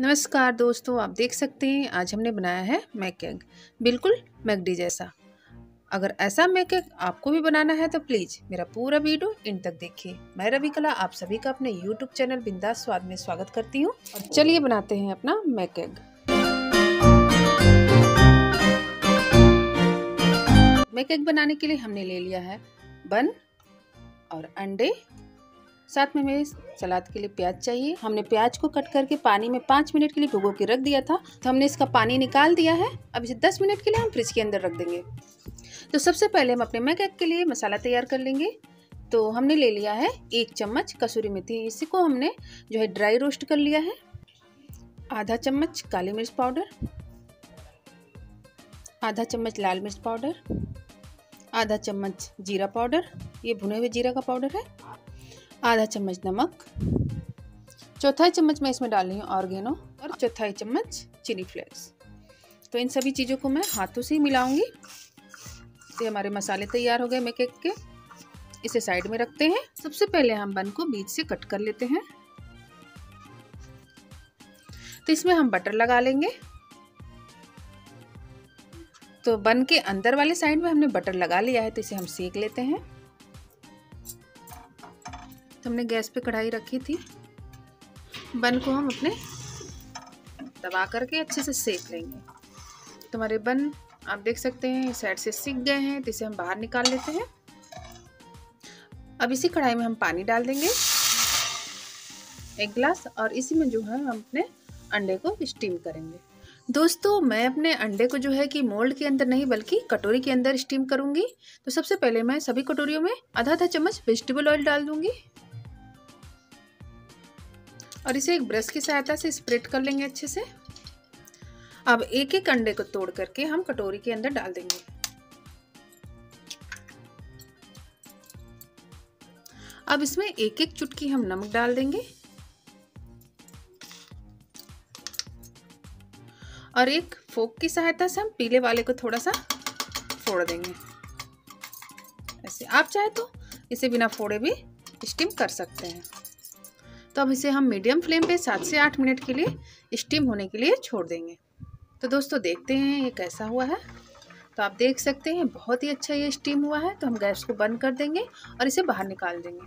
नमस्कार दोस्तों, आप देख सकते हैं, आज हमने बनाया है मैक एग। बिल्कुल मैकडी जैसा। अगर ऐसा मैक एग आपको भी बनाना है तो प्लीज़ मेरा पूरा वीडियो इन तक देखिए। मैं रवि कला, आप सभी का अपने यूट्यूब चैनल बिंदास स्वाद में स्वागत करती हूँ। और चलिए बनाते हैं अपना मैक एग। मैक एग बनाने के लिए हमने ले लिया है बन और अंडे साथ में मेरे सलाद के लिए प्याज चाहिए। हमने प्याज को कट करके पानी में पाँच मिनट के लिए भिगो के रख दिया था। तो हमने इसका पानी निकाल दिया है। अब इसे दस मिनट के लिए हम फ्रिज के अंदर रख देंगे। तो सबसे पहले हम अपने मैक के लिए मसाला तैयार कर लेंगे। तो हमने ले लिया है एक चम्मच कसूरी मेथी। इसी को हमने जो है ड्राई रोस्ट कर लिया है। आधा चम्मच काली मिर्च पाउडर। आधा चम्मच लाल मिर्च पाउडर। आधा चम्मच जीरा पाउडर। ये भुने हुए जीरा का पाउडर है। आधा चम्मच नमक, चौथाई चम्मच मैं इसमें डाल रही हूँ ऑर्गेनो और चौथाई चम्मच चिली फ्लेक्स। तो इन सभी चीज़ों को मैं हाथों से ही मिलाऊँगी। तो हमारे मसाले तैयार हो गए मैं केक के। इसे साइड में रखते हैं। सबसे पहले हम बन को बीच से कट कर लेते हैं। तो इसमें हम बटर लगा लेंगे। तो बन के अंदर वाले साइड में हमने बटर लगा लिया है तो इसे हम सेक लेते हैं। तो हमने गैस पे कढ़ाई रखी थी। बन को हम अपने दबा करके अच्छे से सेक लेंगे। तो हमारे बन, आप देख सकते हैं साइड से सीख गए हैं तो इसे हम बाहर निकाल लेते हैं। अब इसी कढ़ाई में हम पानी डाल देंगे, एक गिलास, और इसी में जो है हम अपने अंडे को स्टीम करेंगे। दोस्तों, मैं अपने अंडे को जो है कि मोल्ड के अंदर नहीं, बल्कि कटोरी के अंदर स्टीम करूँगी। तो सबसे पहले मैं सभी कटोरियों में आधा आधा चम्मच वेजिटेबल ऑयल डाल दूँगी। और इसे एक ब्रश की सहायता से स्प्रेड कर लेंगे अच्छे से। अब एक एक अंडे को तोड़ करके हम कटोरी के अंदर डाल देंगे। अब इसमें एक एक चुटकी हम नमक डाल देंगे। और एक फोक की सहायता से हम पीले वाले को थोड़ा सा फोड़ देंगे। ऐसे आप चाहे तो इसे बिना फोड़े भी स्टीम कर सकते हैं। तो अब इसे हम मीडियम फ्लेम पे सात से आठ मिनट के लिए स्टीम होने के लिए छोड़ देंगे। तो दोस्तों देखते हैं ये कैसा हुआ है। तो आप देख सकते हैं बहुत ही अच्छा ये स्टीम हुआ है। तो हम गैस को बंद कर देंगे और इसे बाहर निकाल देंगे।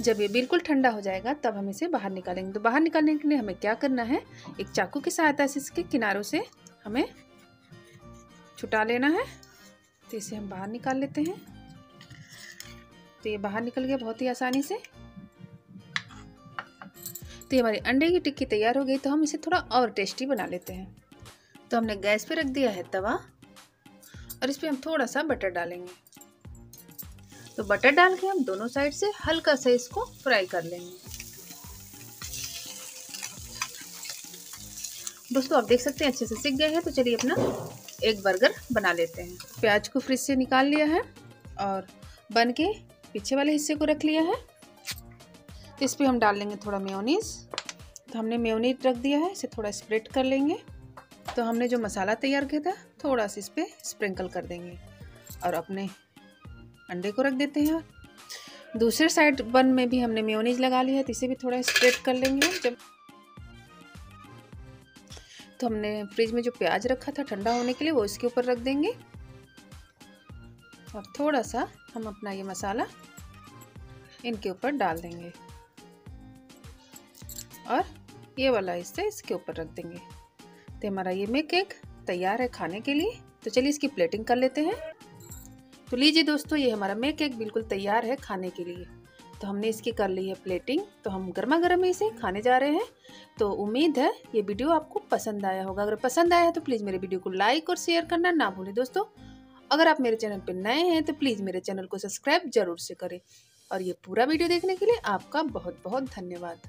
जब ये बिल्कुल ठंडा हो जाएगा, तब हम इसे बाहर निकालेंगे। तो बाहर निकालने के लिए हमें क्या करना है, एक चाकू की सहायता से इसके किनारों से हमें छुटा लेना है। तो इसे हम बाहर निकाल लेते हैं। तो ये बाहर निकल गया बहुत ही आसानी से। तो हमारी अंडे की टिक्की तैयार हो गई तो हम इसे थोड़ा और टेस्टी बना लेते हैं। तो हमने गैस पे रख दिया है तवा, और इस पर हम थोड़ा सा बटर डालेंगे। तो बटर डाल के हम दोनों साइड से हल्का सा इसको फ्राई कर लेंगे। दोस्तों, आप देख सकते हैं, अच्छे से सीख गए हैं तो चलिए अपना एक बर्गर बना लेते हैं। प्याज को फ्रिज से निकाल लिया है, और बन के पीछे वाले हिस्से को रख लिया है। इस पर हम डाल लेंगे थोड़ा मेयोनीज। तो हमने मेयोनीज रख दिया है, इसे थोड़ा स्प्रेड कर लेंगे। तो हमने जो मसाला तैयार किया था, थोड़ा सा इस पर स्प्रिंकल कर देंगे। और अपने अंडे को रख देते हैं। दूसरे साइड बन में भी हमने मेयोनीज लगा लिया है तो इसे भी थोड़ा स्प्रेड कर लेंगे जब। तो हमने फ्रिज में जो प्याज रखा था, ठंडा होने के लिए, वो इसके ऊपर रख देंगे। और थोड़ा सा हम अपना ये मसाला इनके ऊपर डाल देंगे। और ये वाला हिस्सा इसके ऊपर रख देंगे। तो हमारा ये मे केक तैयार है खाने के लिए। तो चलिए इसकी प्लेटिंग कर लेते हैं। तो लीजिए दोस्तों, ये हमारा मे केक बिल्कुल तैयार है खाने के लिए। तो हमने इसकी कर ली है प्लेटिंग तो हम गर्मा गर्म इसे खाने जा रहे हैं। तो उम्मीद है ये वीडियो आपको पसंद आया होगा। अगर पसंद आया है तो प्लीज़ मेरे वीडियो को लाइक और शेयर करना ना भूलें दोस्तों। अगर आप मेरे चैनल पर नए हैं तो प्लीज़ मेरे चैनल को सब्सक्राइब ज़रूर से करें। और ये पूरा वीडियो देखने के लिए आपका बहुत बहुत धन्यवाद।